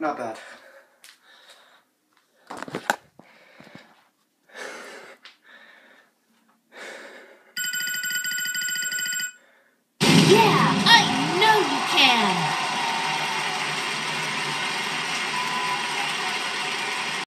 Not bad.